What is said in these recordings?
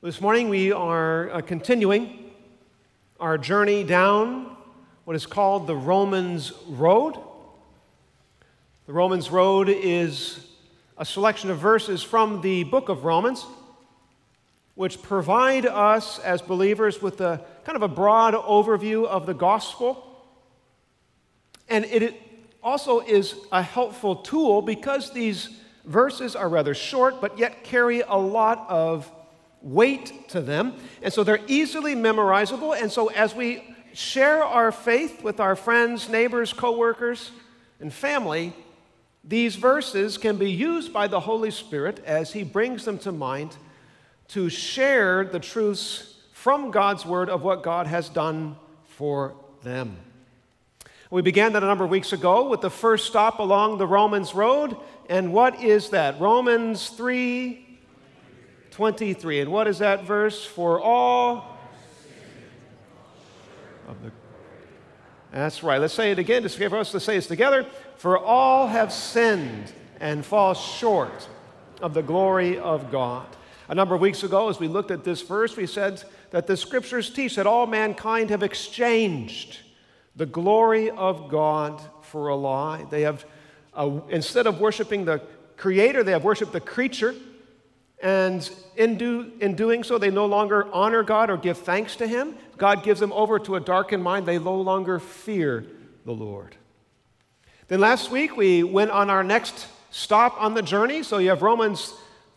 This morning we are uh, continuing our journey down what is called the Romans Road. The Romans Road is a selection of verses from the book of Romans, which provide us as believers with a kind of a broad overview of the gospel. And it also is a helpful tool because these verses are rather short, but yet carry a lot of weight to them. And so they're easily memorizable. And so as we share our faith with our friends, neighbors, coworkers, and family, these verses can be used by the Holy Spirit as He brings them to mind to share the truths from God's Word of what God has done for them. We began that a number of weeks ago with the first stop along the Romans road. And what is that? Romans 3 23. And what is that verse? For all of the. That's right. Let's say it again. Just for us to say this together. For all have sinned and fall short of the glory of God. A number of weeks ago, as we looked at this verse, we said that the scriptures teach that all mankind have exchanged the glory of God for a lie. They have, uh, instead of worshiping the creator, they have worshiped the creature. And in, do, in doing so, they no longer honor God or give thanks to Him. God gives them over to a darkened mind. They no longer fear the Lord. Then last week, we went on our next stop on the journey. So you have Romans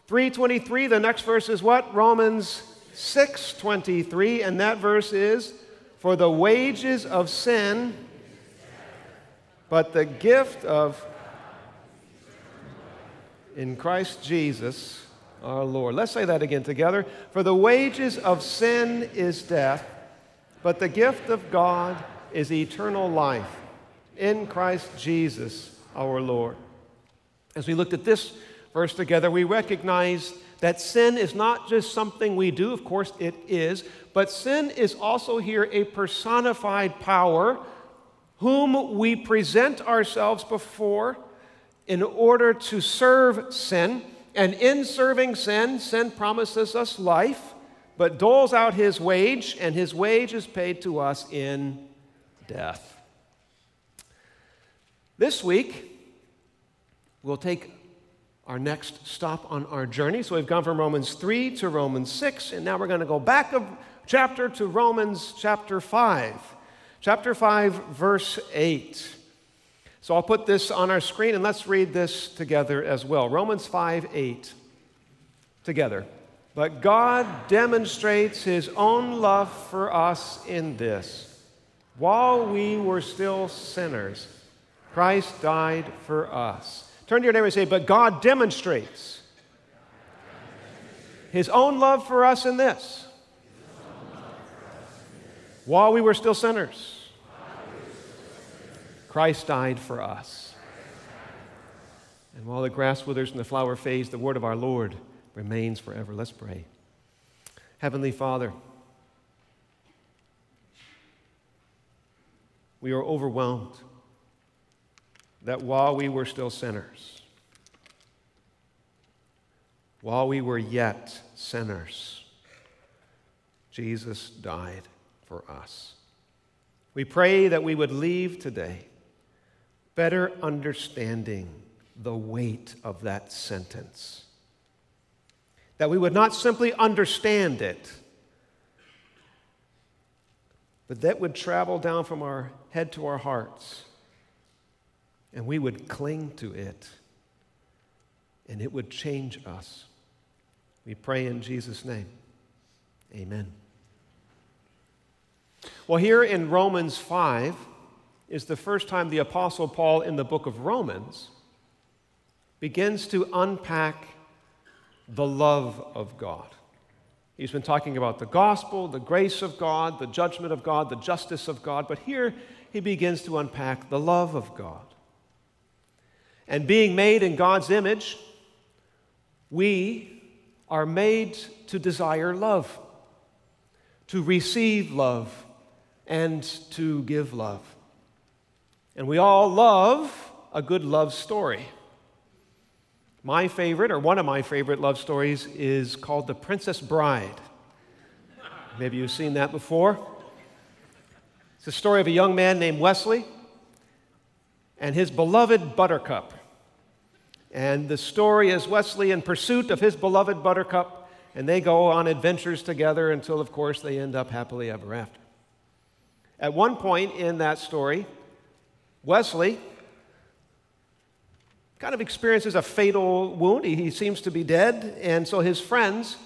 3.23. The next verse is what? Romans 6.23. And that verse is, For the wages of sin, but the gift of in Christ Jesus our Lord. Let's say that again together. For the wages of sin is death, but the gift of God is eternal life in Christ Jesus our Lord. As we looked at this verse together, we recognize that sin is not just something we do, of course it is, but sin is also here a personified power whom we present ourselves before in order to serve sin and in serving sin, sin promises us life, but doles out his wage, and his wage is paid to us in death. This week, we'll take our next stop on our journey. So we've gone from Romans 3 to Romans 6, and now we're going to go back a chapter to Romans chapter 5. Chapter 5, verse 8. So I'll put this on our screen and let's read this together as well. Romans 5 8. Together. But God demonstrates his own love for us in this. While we were still sinners, Christ died for us. Turn to your neighbor and say, But God demonstrates his own love for us in this. While we were still sinners. Christ died for us. And while the grass withers and the flower fades, the word of our Lord remains forever. Let's pray. Heavenly Father, we are overwhelmed that while we were still sinners, while we were yet sinners, Jesus died for us. We pray that we would leave today better understanding the weight of that sentence. That we would not simply understand it, but that would travel down from our head to our hearts, and we would cling to it, and it would change us. We pray in Jesus' name. Amen. Well, here in Romans 5, is the first time the Apostle Paul in the book of Romans begins to unpack the love of God. He's been talking about the gospel, the grace of God, the judgment of God, the justice of God, but here he begins to unpack the love of God. And being made in God's image, we are made to desire love, to receive love, and to give love. And we all love a good love story. My favorite, or one of my favorite love stories, is called The Princess Bride. Maybe you've seen that before. It's the story of a young man named Wesley and his beloved Buttercup. And the story is Wesley in pursuit of his beloved Buttercup, and they go on adventures together until, of course, they end up happily ever after. At one point in that story, Wesley kind of experiences a fatal wound. He, seems to be dead, and so his friends,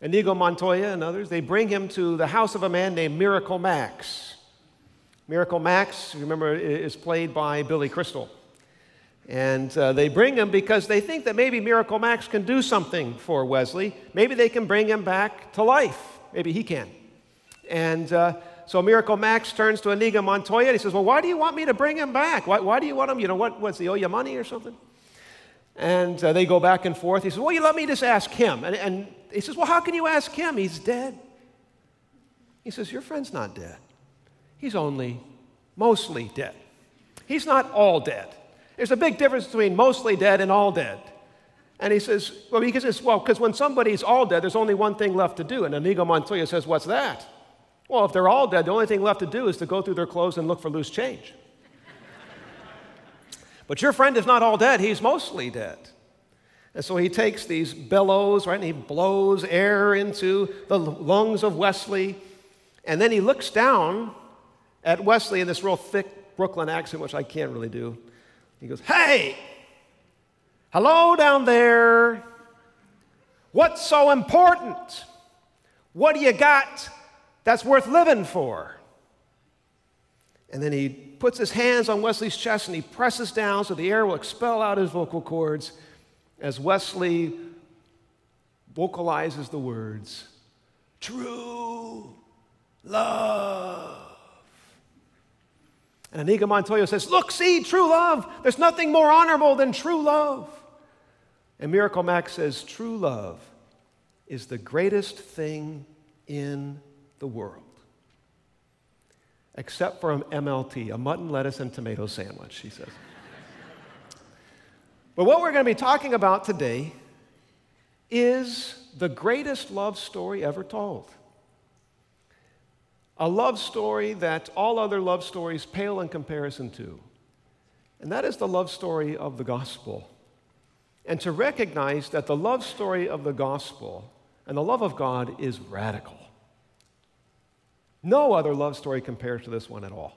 Inigo Montoya and others, they bring him to the house of a man named Miracle Max. Miracle Max, remember, is played by Billy Crystal. And uh, they bring him because they think that maybe Miracle Max can do something for Wesley. Maybe they can bring him back to life. Maybe he can. And uh, so Miracle Max turns to Inigo Montoya and he says, Well, why do you want me to bring him back? Why, why do you want him? You know, what, what's he owe you money or something? And uh, they go back and forth. He says, Well, you let me just ask him. And, and he says, Well, how can you ask him? He's dead. He says, Your friend's not dead. He's only mostly dead. He's not all dead. There's a big difference between mostly dead and all dead. And he says, well, because it's, well, because when somebody's all dead, there's only one thing left to do. And Inigo Montoya says, what's that? Well, if they're all dead, the only thing left to do is to go through their clothes and look for loose change. but your friend is not all dead, he's mostly dead. And so he takes these bellows, right, and he blows air into the lungs of Wesley. And then he looks down at Wesley in this real thick Brooklyn accent, which I can't really do. He goes, Hey, hello down there. What's so important? What do you got that's worth living for? And then he puts his hands on Wesley's chest and he presses down so the air will expel out his vocal cords as Wesley vocalizes the words, True love. And Inigo Montoya says, Look, see, true love. There's nothing more honorable than true love. And Miracle Max says, True love is the greatest thing in the world. Except for an MLT, a mutton, lettuce, and tomato sandwich, she says. but what we're going to be talking about today is the greatest love story ever told a love story that all other love stories pale in comparison to. And that is the love story of the gospel. And to recognize that the love story of the gospel and the love of God is radical. No other love story compares to this one at all.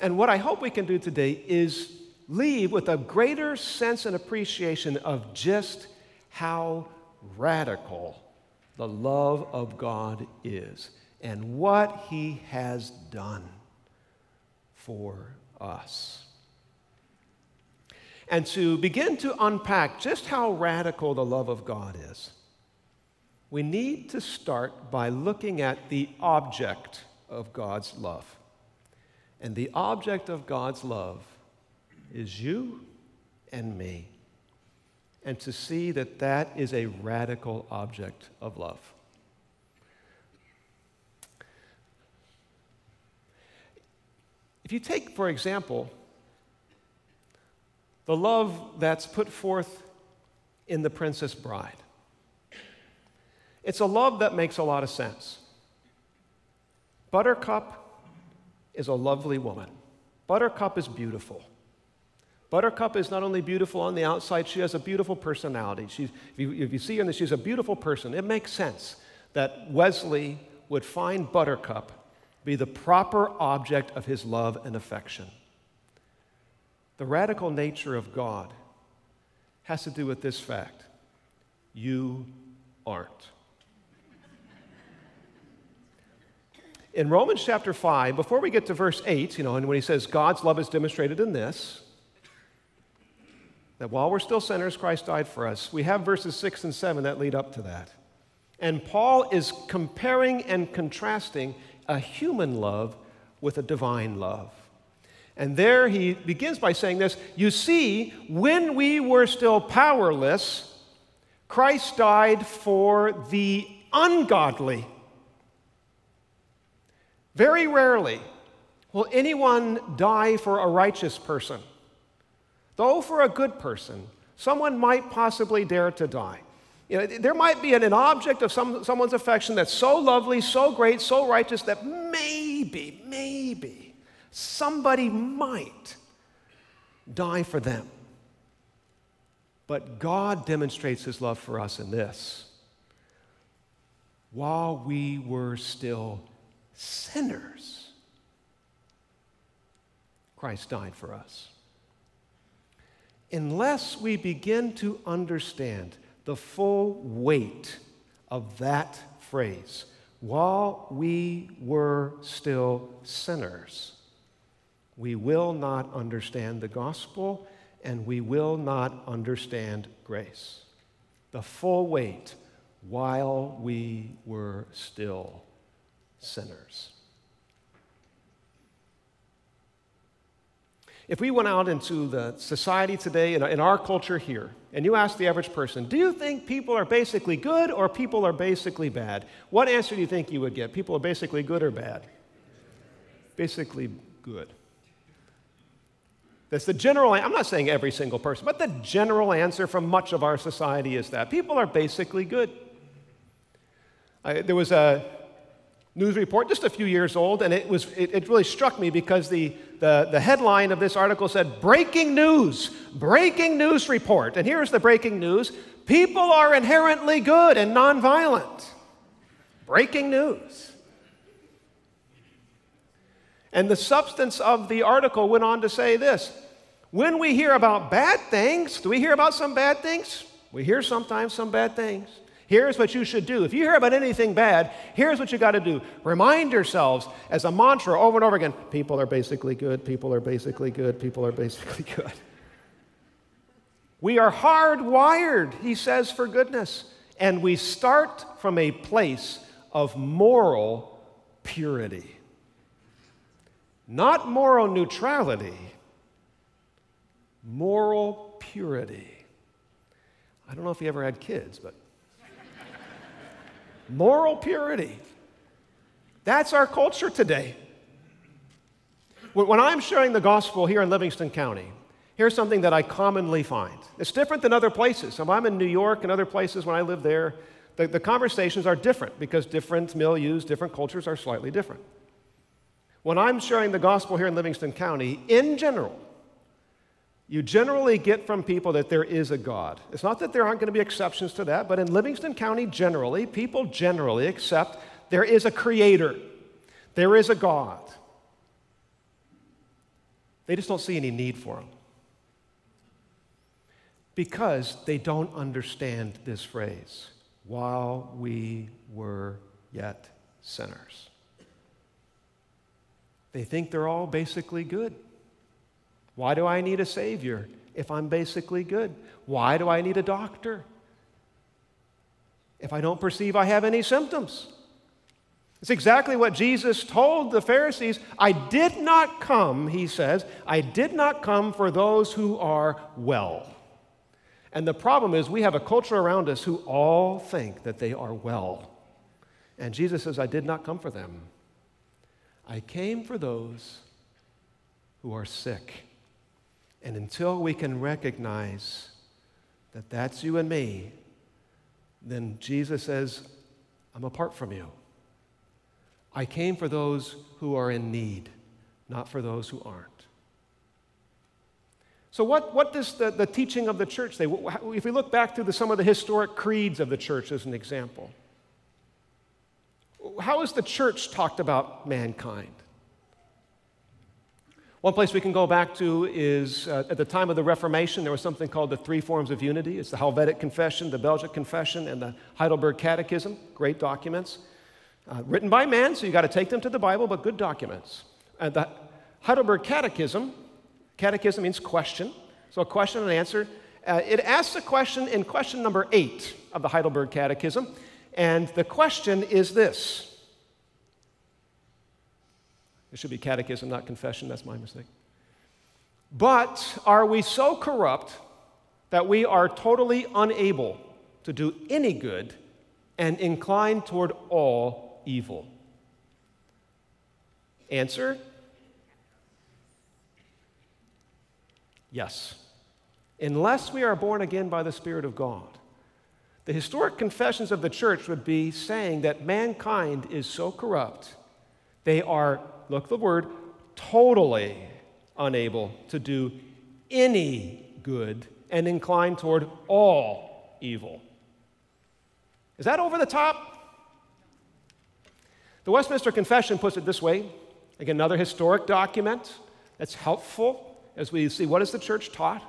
And what I hope we can do today is leave with a greater sense and appreciation of just how radical the love of God is and what He has done for us. And to begin to unpack just how radical the love of God is, we need to start by looking at the object of God's love. And the object of God's love is you and me and to see that that is a radical object of love. If you take, for example, the love that's put forth in The Princess Bride, it's a love that makes a lot of sense. Buttercup is a lovely woman. Buttercup is beautiful. Buttercup is not only beautiful on the outside, she has a beautiful personality. She's, if, you, if you see her, she's a beautiful person. It makes sense that Wesley would find Buttercup be the proper object of his love and affection. The radical nature of God has to do with this fact you aren't. In Romans chapter 5, before we get to verse 8, you know, and when he says God's love is demonstrated in this, that while we're still sinners, Christ died for us. We have verses 6 and 7 that lead up to that. And Paul is comparing and contrasting a human love with a divine love. And there he begins by saying this You see, when we were still powerless, Christ died for the ungodly. Very rarely will anyone die for a righteous person. Though for a good person, someone might possibly dare to die. You know, there might be an, an object of some, someone's affection that's so lovely, so great, so righteous that maybe, maybe somebody might die for them. But God demonstrates his love for us in this. While we were still sinners, Christ died for us. Unless we begin to understand the full weight of that phrase, while we were still sinners, we will not understand the gospel and we will not understand grace. The full weight while we were still sinners. If we went out into the society today, in our culture here, and you ask the average person, do you think people are basically good or people are basically bad? What answer do you think you would get? People are basically good or bad? Basically good. That's the general, I'm not saying every single person, but the general answer from much of our society is that people are basically good. I, there was a news report just a few years old, and it, was, it, it really struck me because the, the, the headline of this article said, Breaking news, breaking news report. And here's the breaking news people are inherently good and nonviolent. Breaking news. And the substance of the article went on to say this When we hear about bad things, do we hear about some bad things? We hear sometimes some bad things. Here's what you should do. If you hear about anything bad, here's what you got to do. Remind yourselves as a mantra over and over again people are basically good, people are basically good, people are basically good. We are hardwired, he says, for goodness. And we start from a place of moral purity. Not moral neutrality, moral purity. I don't know if you ever had kids, but moral purity. That's our culture today. When I'm sharing the gospel here in Livingston County, here's something that I commonly find. It's different than other places. If I'm in New York and other places when I live there, the, the conversations are different because different milieus, different cultures are slightly different. When I'm sharing the gospel here in Livingston County, in general, you generally get from people that there is a God. It's not that there aren't going to be exceptions to that, but in Livingston County, generally, people generally accept there is a creator, there is a God. They just don't see any need for him because they don't understand this phrase while we were yet sinners. They think they're all basically good. Why do I need a Savior if I'm basically good? Why do I need a doctor if I don't perceive I have any symptoms? It's exactly what Jesus told the Pharisees. I did not come, he says, I did not come for those who are well. And the problem is, we have a culture around us who all think that they are well. And Jesus says, I did not come for them. I came for those who are sick. And until we can recognize that that's you and me, then Jesus says, I'm apart from you. I came for those who are in need, not for those who aren't. So, what, what does the, the teaching of the church say? If we look back through the, some of the historic creeds of the church as an example, how has the church talked about mankind? One place we can go back to is uh, at the time of the Reformation, there was something called the Three Forms of Unity. It's the Helvetic Confession, the Belgic Confession, and the Heidelberg Catechism. Great documents. Uh, written by man, so you got to take them to the Bible, but good documents. And the Heidelberg Catechism, catechism means question, so a question and answer. Uh, it asks a question in question number eight of the Heidelberg Catechism. And the question is this it should be catechism, not confession. That's my mistake. But are we so corrupt that we are totally unable to do any good and inclined toward all evil? Answer Yes. Unless we are born again by the Spirit of God, The historic confessions of the church would be saying that mankind is so corrupt, they are, look the word, totally unable to do any good and inclined toward all evil. Is that over the top? The Westminster Confession puts it this way again, another historic document that's helpful as we see what is the church taught.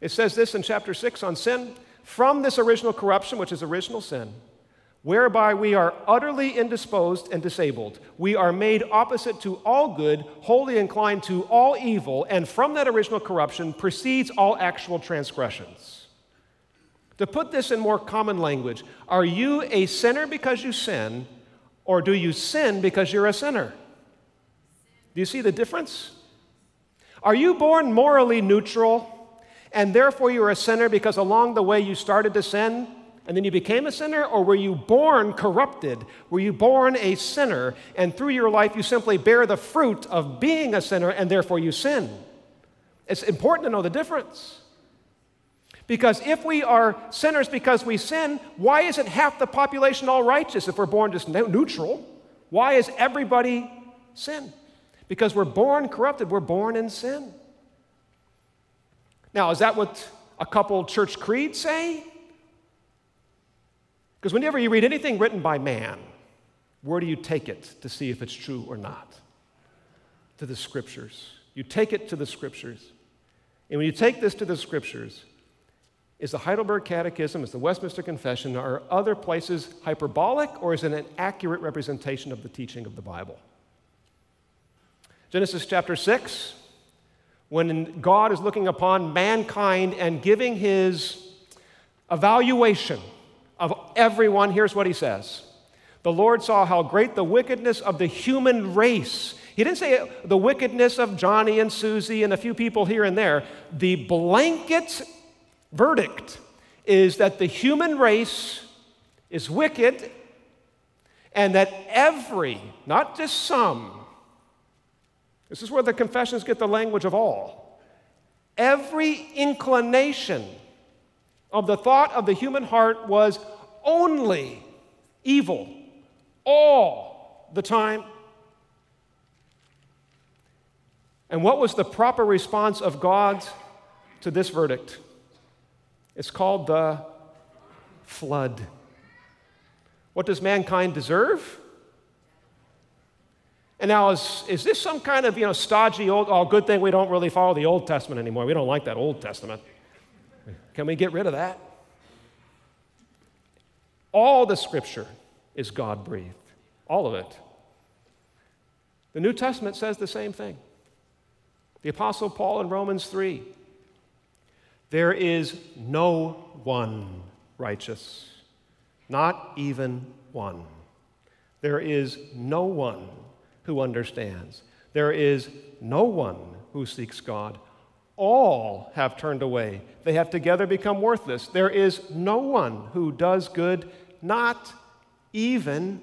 It says this in chapter 6 on sin from this original corruption, which is original sin, whereby we are utterly indisposed and disabled. We are made opposite to all good, wholly inclined to all evil, and from that original corruption proceeds all actual transgressions. To put this in more common language, are you a sinner because you sin, or do you sin because you're a sinner? Do you see the difference? Are you born morally neutral? and therefore you're a sinner because along the way you started to sin and then you became a sinner? Or were you born corrupted? Were you born a sinner and through your life you simply bear the fruit of being a sinner and therefore you sin? It's important to know the difference. Because if we are sinners because we sin, why isn't half the population all righteous if we're born just neutral? Why is everybody sin? Because we're born corrupted, we're born in sin. Now, is that what a couple church creeds say? Because whenever you read anything written by man, where do you take it to see if it's true or not? To the scriptures. You take it to the scriptures. And when you take this to the scriptures, is the Heidelberg Catechism, is the Westminster Confession, are other places hyperbolic or is it an accurate representation of the teaching of the Bible? Genesis chapter 6, when God is looking upon mankind and giving his evaluation of everyone, here's what he says The Lord saw how great the wickedness of the human race. He didn't say the wickedness of Johnny and Susie and a few people here and there. The blanket verdict is that the human race is wicked and that every, not just some, this is where the confessions get the language of all. Every inclination of the thought of the human heart was only evil all the time. And what was the proper response of God to this verdict? It's called the flood. What does mankind deserve? And now, is, is this some kind of, you know, stodgy old, oh, good thing we don't really follow the Old Testament anymore. We don't like that Old Testament. Can we get rid of that? All the scripture is God breathed, all of it. The New Testament says the same thing. The Apostle Paul in Romans 3 there is no one righteous, not even one. There is no one who understands. There is no one who seeks God. All have turned away. They have together become worthless. There is no one who does good, not even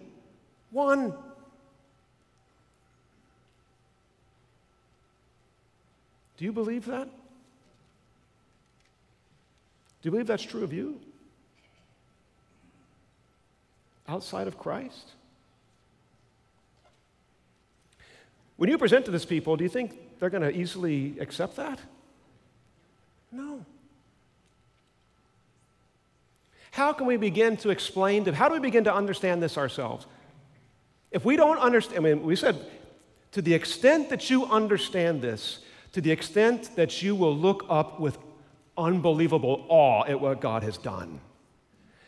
one. Do you believe that? Do you believe that's true of you? Outside of Christ? When you present to this people, do you think they're going to easily accept that? No. How can we begin to explain to, how do we begin to understand this ourselves? If we don't understand, I mean, we said, to the extent that you understand this, to the extent that you will look up with unbelievable awe at what God has done.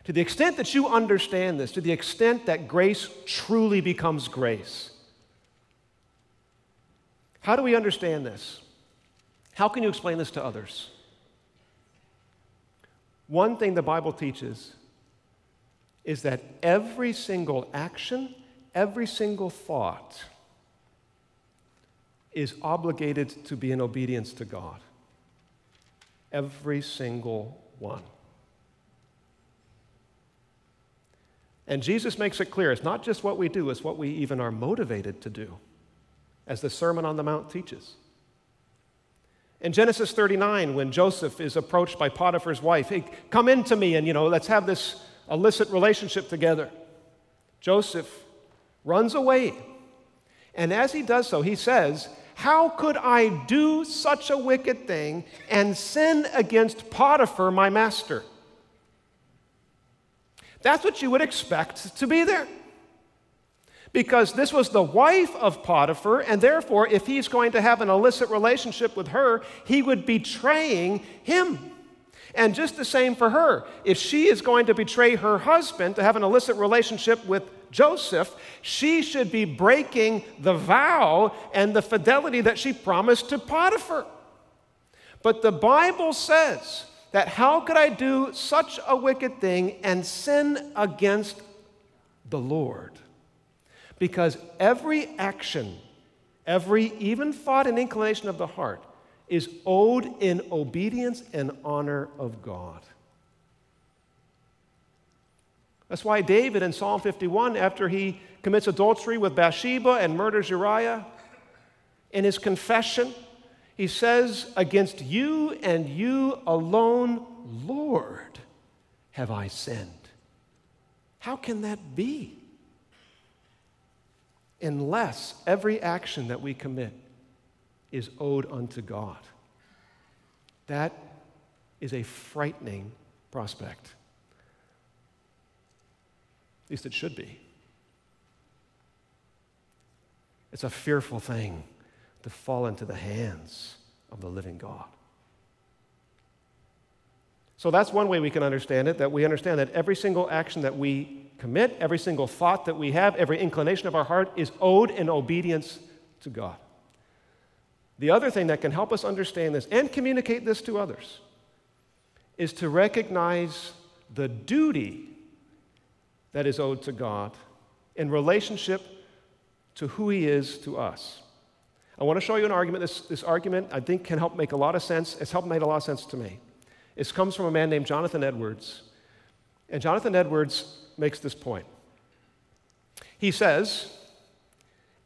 To the extent that you understand this, to the extent that grace truly becomes grace, how do we understand this? How can you explain this to others? One thing the Bible teaches is that every single action, every single thought is obligated to be in obedience to God. Every single one. And Jesus makes it clear it's not just what we do, it's what we even are motivated to do as the Sermon on the Mount teaches. In Genesis 39, when Joseph is approached by Potiphar's wife, hey, come into me and, you know, let's have this illicit relationship together. Joseph runs away. And as he does so, he says, How could I do such a wicked thing and sin against Potiphar, my master? That's what you would expect to be there because this was the wife of Potiphar, and therefore, if he's going to have an illicit relationship with her, he would be betraying him. And just the same for her. If she is going to betray her husband to have an illicit relationship with Joseph, she should be breaking the vow and the fidelity that she promised to Potiphar. But the Bible says that how could I do such a wicked thing and sin against the Lord? Because every action, every even thought and inclination of the heart is owed in obedience and honor of God. That's why David in Psalm 51, after he commits adultery with Bathsheba and murders Uriah, in his confession, he says, Against you and you alone, Lord, have I sinned. How can that be? Unless every action that we commit is owed unto God. That is a frightening prospect. At least it should be. It's a fearful thing to fall into the hands of the living God. So that's one way we can understand it that we understand that every single action that we commit, every single thought that we have, every inclination of our heart is owed in obedience to God. The other thing that can help us understand this and communicate this to others is to recognize the duty that is owed to God in relationship to who He is to us. I want to show you an argument. This, this argument, I think, can help make a lot of sense. It's helped make a lot of sense to me. It comes from a man named Jonathan Edwards. And Jonathan Edwards makes this point. He says,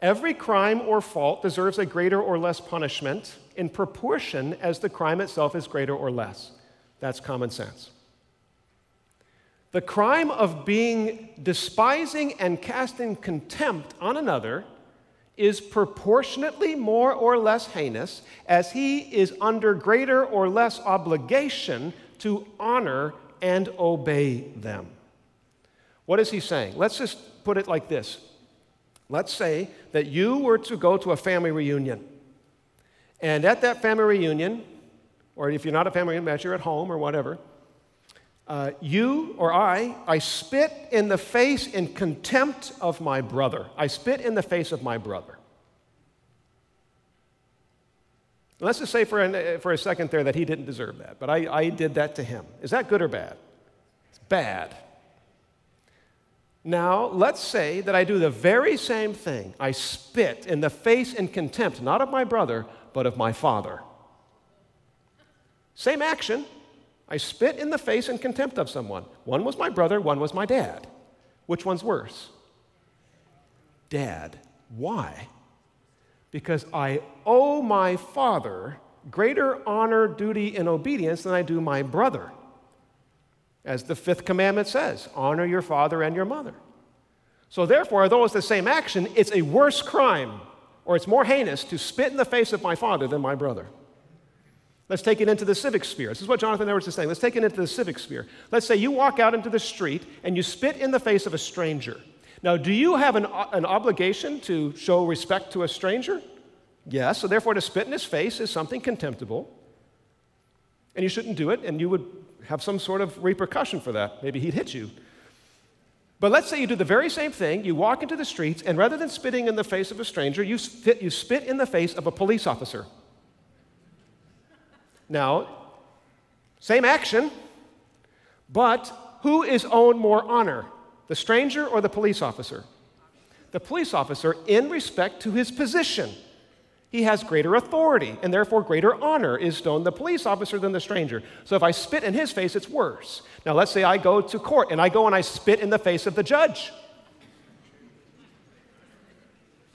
Every crime or fault deserves a greater or less punishment in proportion as the crime itself is greater or less. That's common sense. The crime of being despising and casting contempt on another is proportionately more or less heinous as he is under greater or less obligation to honor and obey them. What is he saying? Let's just put it like this. Let's say that you were to go to a family reunion. And at that family reunion, or if you're not a family reunion, you're at home or whatever, uh, you or I, I spit in the face in contempt of my brother. I spit in the face of my brother. Let's just say for, an, for a second there that he didn't deserve that, but I, I did that to him. Is that good or bad? It's bad. Now, let's say that I do the very same thing. I spit in the face in contempt, not of my brother, but of my father. Same action. I spit in the face in contempt of someone. One was my brother, one was my dad. Which one's worse? Dad. Why? Because I owe my father greater honor, duty, and obedience than I do my brother. As the fifth commandment says honor your father and your mother. So, therefore, although it's the same action, it's a worse crime or it's more heinous to spit in the face of my father than my brother. Let's take it into the civic sphere. This is what Jonathan Edwards is saying. Let's take it into the civic sphere. Let's say you walk out into the street and you spit in the face of a stranger. Now, do you have an, an obligation to show respect to a stranger? Yes, so therefore, to spit in his face is something contemptible. And you shouldn't do it, and you would have some sort of repercussion for that. Maybe he'd hit you. But let's say you do the very same thing. You walk into the streets, and rather than spitting in the face of a stranger, you spit, you spit in the face of a police officer. Now, same action, but who is owed more honor, the stranger or the police officer? The police officer, in respect to his position he has greater authority, and therefore greater honor is known the police officer than the stranger. So if I spit in his face, it's worse. Now, let's say I go to court and I go and I spit in the face of the judge.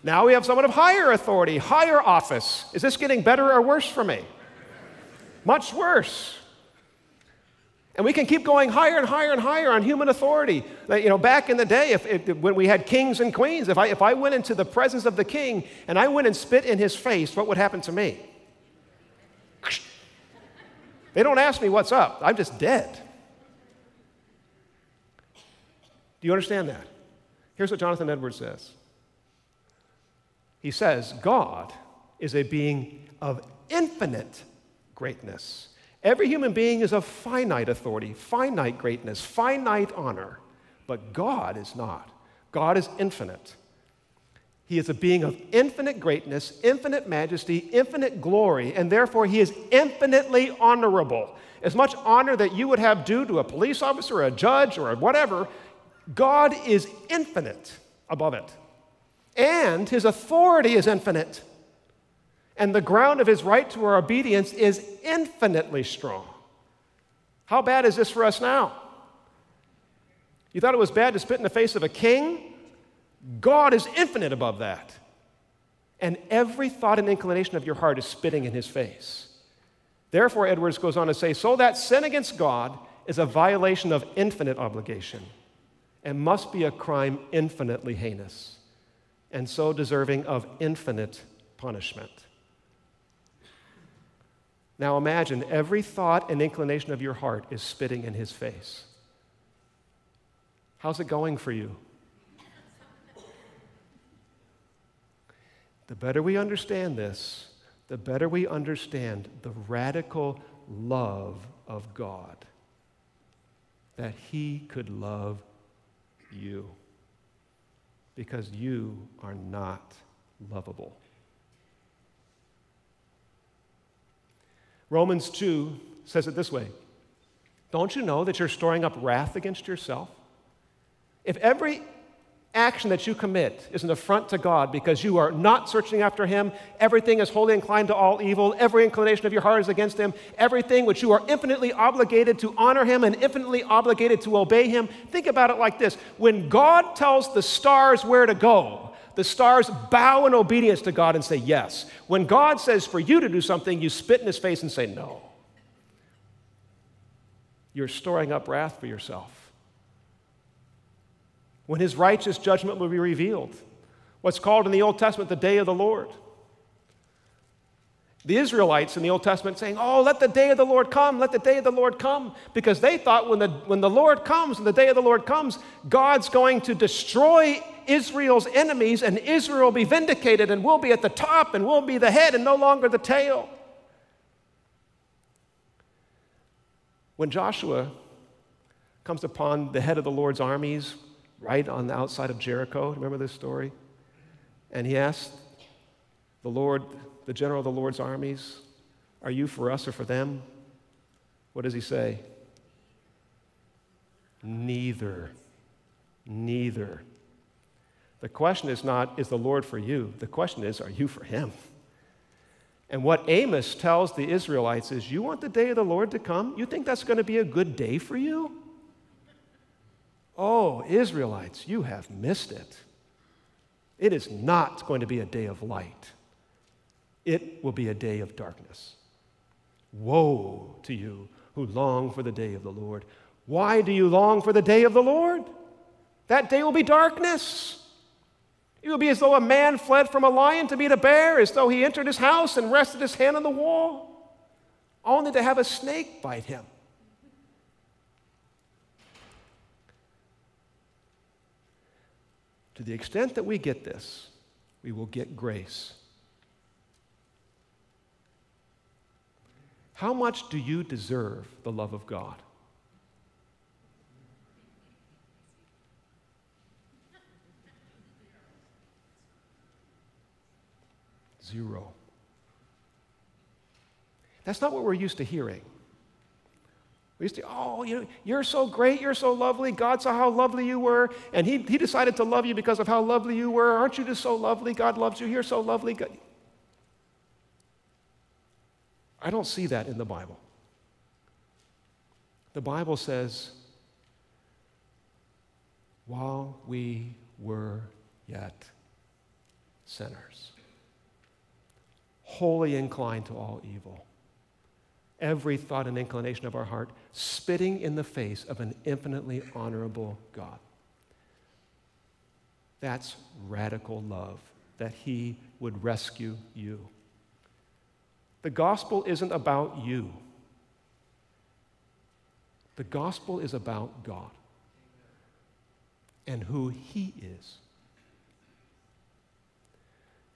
Now we have someone of higher authority, higher office. Is this getting better or worse for me? much worse. And we can keep going higher and higher and higher on human authority. You know, back in the day, if, if, when we had kings and queens, if I, if I went into the presence of the king and I went and spit in his face, what would happen to me? They don't ask me what's up. I'm just dead. Do you understand that? Here's what Jonathan Edwards says He says, God is a being of infinite greatness Every human being is of finite authority, finite greatness, finite honor, but God is not. God is infinite. He is a being of infinite greatness, infinite majesty, infinite glory, and therefore he is infinitely honorable. As much honor that you would have due to a police officer, or a judge, or whatever, God is infinite above it. And his authority is infinite and the ground of his right to our obedience is infinitely strong. How bad is this for us now? You thought it was bad to spit in the face of a king? God is infinite above that. And every thought and inclination of your heart is spitting in his face. Therefore, Edwards goes on to say, so that sin against God is a violation of infinite obligation and must be a crime infinitely heinous and so deserving of infinite punishment. Now imagine every thought and inclination of your heart is spitting in his face. How's it going for you? The better we understand this, the better we understand the radical love of God. That He could love you because you are not lovable. Romans 2 says it this way Don't you know that you're storing up wrath against yourself? If every action that you commit is an affront to God because you are not searching after Him, everything is wholly inclined to all evil, every inclination of your heart is against Him, everything which you are infinitely obligated to honor Him and infinitely obligated to obey Him, think about it like this when God tells the stars where to go, the stars bow in obedience to God and say yes. When God says for you to do something, you spit in his face and say no. You're storing up wrath for yourself. When his righteous judgment will be revealed, what's called in the Old Testament the day of the Lord. The Israelites in the Old Testament saying, Oh, let the day of the Lord come, let the day of the Lord come. Because they thought when the, when the Lord comes, when the day of the Lord comes, God's going to destroy Israel's enemies, and Israel will be vindicated, and we'll be at the top, and we'll be the head, and no longer the tail. When Joshua comes upon the head of the Lord's armies right on the outside of Jericho, remember this story? And he asked the Lord, the general of the Lord's armies, Are you for us or for them? What does he say? Neither. Neither. The question is not, is the Lord for you? The question is, are you for him? And what Amos tells the Israelites is, you want the day of the Lord to come? You think that's going to be a good day for you? Oh, Israelites, you have missed it. It is not going to be a day of light, it will be a day of darkness. Woe to you who long for the day of the Lord. Why do you long for the day of the Lord? That day will be darkness. It will be as though a man fled from a lion to meet a bear, as though he entered his house and rested his hand on the wall, only to have a snake bite him. To the extent that we get this, we will get grace. How much do you deserve the love of God? Zero. That's not what we're used to hearing. We used to, oh, you know, you're so great, you're so lovely. God saw how lovely you were, and he, he decided to love you because of how lovely you were. Aren't you just so lovely? God loves you. You're so lovely. God. I don't see that in the Bible. The Bible says, while we were yet sinners wholly inclined to all evil. every thought and inclination of our heart, spitting in the face of an infinitely honorable God. That's radical love, that He would rescue you. The gospel isn't about you, the gospel is about God and who He is.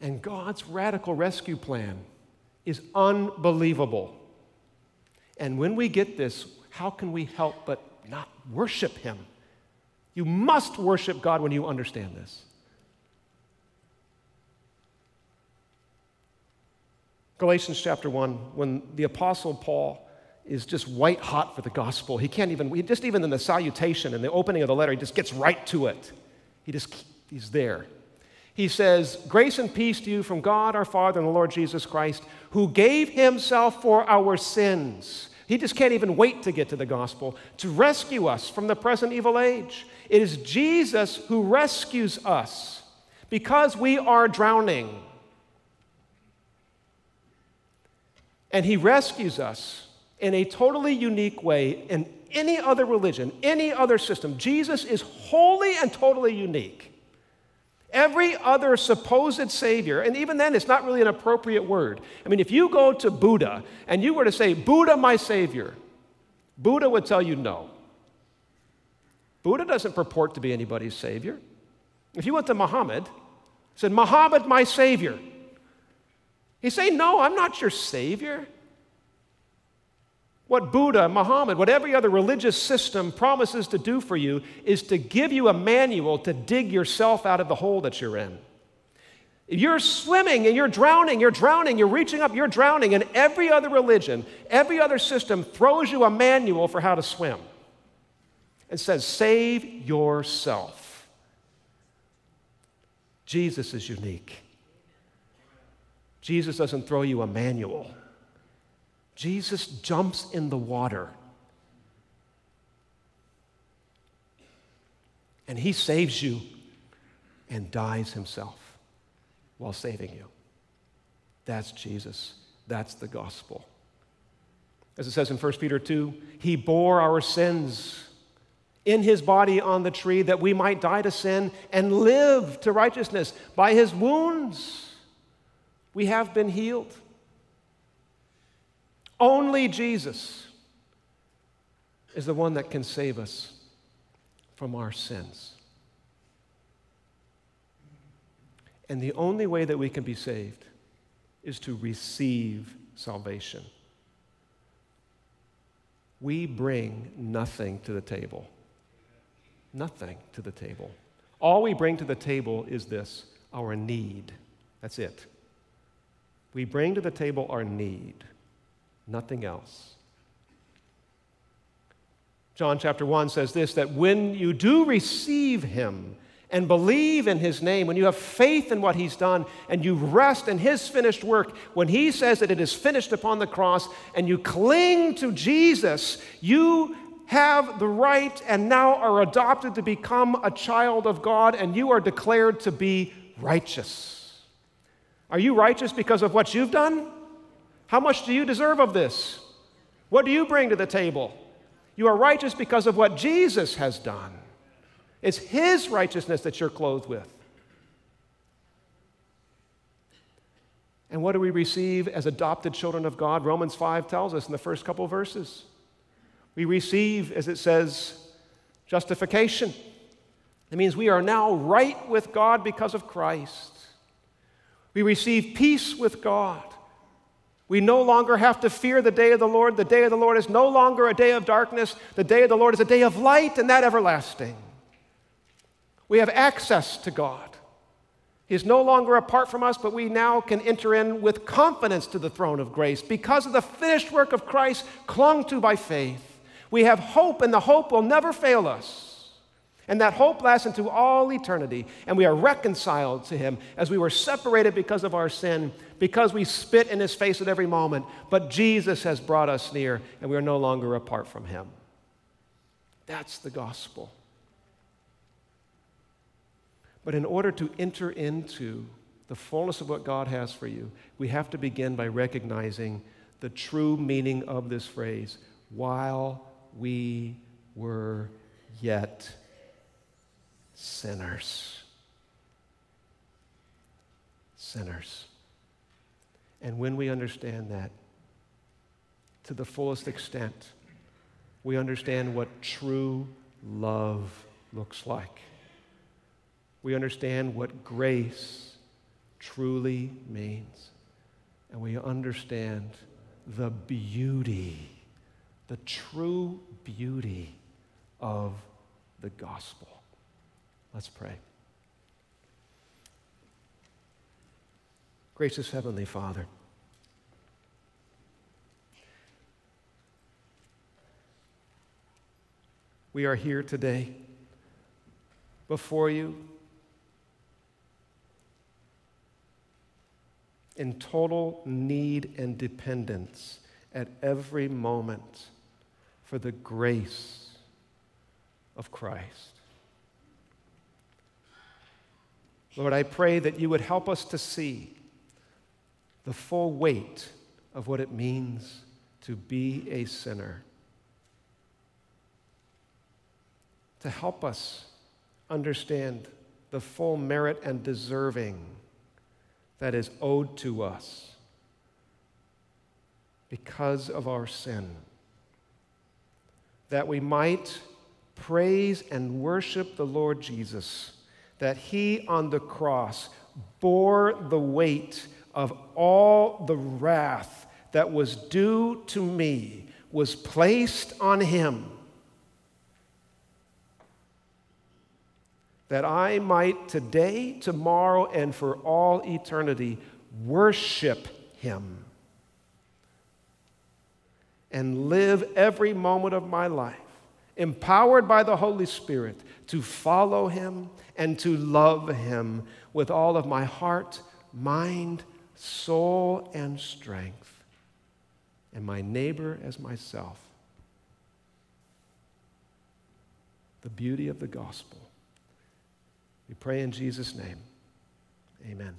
And God's radical rescue plan is unbelievable. And when we get this, how can we help but not worship Him? You must worship God when you understand this. Galatians chapter 1, when the Apostle Paul is just white hot for the gospel, he can't even, he just even in the salutation and the opening of the letter, he just gets right to it. He just, he's there. He says, Grace and peace to you from God our Father and the Lord Jesus Christ, who gave himself for our sins. He just can't even wait to get to the gospel to rescue us from the present evil age. It is Jesus who rescues us because we are drowning. And he rescues us in a totally unique way in any other religion, any other system. Jesus is wholly and totally unique. Every other supposed savior, and even then it's not really an appropriate word. I mean, if you go to Buddha and you were to say, Buddha, my savior, Buddha would tell you no. Buddha doesn't purport to be anybody's savior. If you went to Muhammad, said, Muhammad, my savior, he'd say, No, I'm not your savior. What Buddha, Muhammad, what every other religious system promises to do for you is to give you a manual to dig yourself out of the hole that you're in. You're swimming and you're drowning, you're drowning, you're reaching up, you're drowning, and every other religion, every other system throws you a manual for how to swim. It says, save yourself. Jesus is unique. Jesus doesn't throw you a manual. Jesus jumps in the water. And he saves you and dies himself while saving you. That's Jesus. That's the gospel. As it says in 1 Peter 2, he bore our sins in his body on the tree that we might die to sin and live to righteousness. By his wounds, we have been healed. Only Jesus is the one that can save us from our sins. And the only way that we can be saved is to receive salvation. We bring nothing to the table. Nothing to the table. All we bring to the table is this our need. That's it. We bring to the table our need nothing else. John chapter 1 says this that when you do receive him and believe in his name, when you have faith in what he's done and you rest in his finished work, when he says that it is finished upon the cross and you cling to Jesus, you have the right and now are adopted to become a child of God and you are declared to be righteous. Are you righteous because of what you've done? How much do you deserve of this? What do you bring to the table? You are righteous because of what Jesus has done. It's His righteousness that you're clothed with. And what do we receive as adopted children of God? Romans 5 tells us in the first couple verses. We receive, as it says, justification. It means we are now right with God because of Christ. We receive peace with God. We no longer have to fear the day of the Lord. The day of the Lord is no longer a day of darkness. The day of the Lord is a day of light and that everlasting. We have access to God. He is no longer apart from us, but we now can enter in with confidence to the throne of grace because of the finished work of Christ clung to by faith. We have hope, and the hope will never fail us. And that hope lasts into all eternity. And we are reconciled to Him as we were separated because of our sin, because we spit in His face at every moment. But Jesus has brought us near, and we are no longer apart from Him. That's the gospel. But in order to enter into the fullness of what God has for you, we have to begin by recognizing the true meaning of this phrase while we were yet sinners. Sinners. And when we understand that to the fullest extent, we understand what true love looks like. We understand what grace truly means. And we understand the beauty, the true beauty of the gospel. Let's pray. Gracious Heavenly Father, we are here today before you in total need and dependence at every moment for the grace of Christ. Lord, I pray that you would help us to see the full weight of what it means to be a sinner. To help us understand the full merit and deserving that is owed to us because of our sin. That we might praise and worship the Lord Jesus, that He on the cross bore the weight of all the wrath that was due to me, was placed on Him that I might today, tomorrow, and for all eternity worship Him and live every moment of my life empowered by the Holy Spirit to follow Him and to love Him with all of my heart, mind, soul, and strength, and my neighbor as myself. The beauty of the gospel. We pray in Jesus' name. Amen.